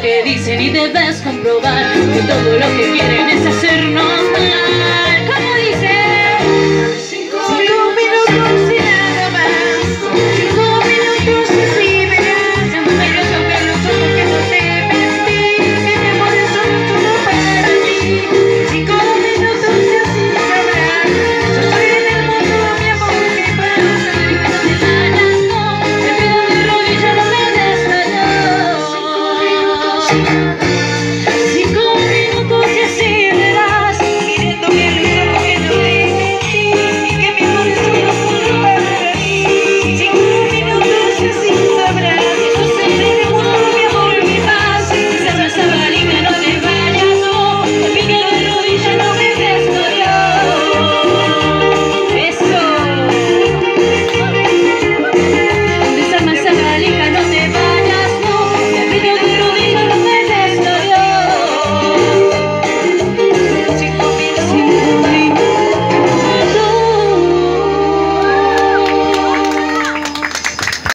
que dicen y debes comprobar que todo lo que quieren es hacernos